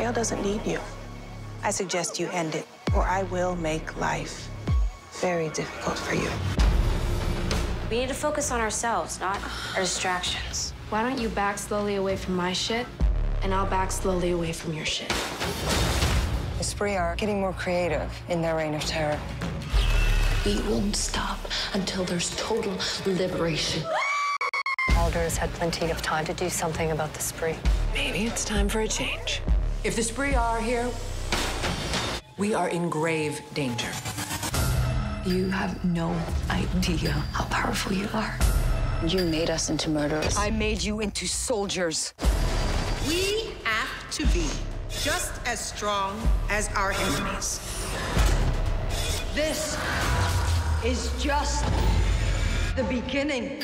Trail doesn't need you. I suggest you end it, or I will make life very difficult for you. We need to focus on ourselves, not our distractions. Why don't you back slowly away from my shit, and I'll back slowly away from your shit. The Spree are getting more creative in their reign of terror. We won't stop until there's total liberation. Alder has had plenty of time to do something about the Spree. Maybe it's time for a change. If the Spree are here, we are in grave danger. You have no idea how powerful you are. You made us into murderers. I made you into soldiers. We have to be just as strong as our enemies. This is just the beginning.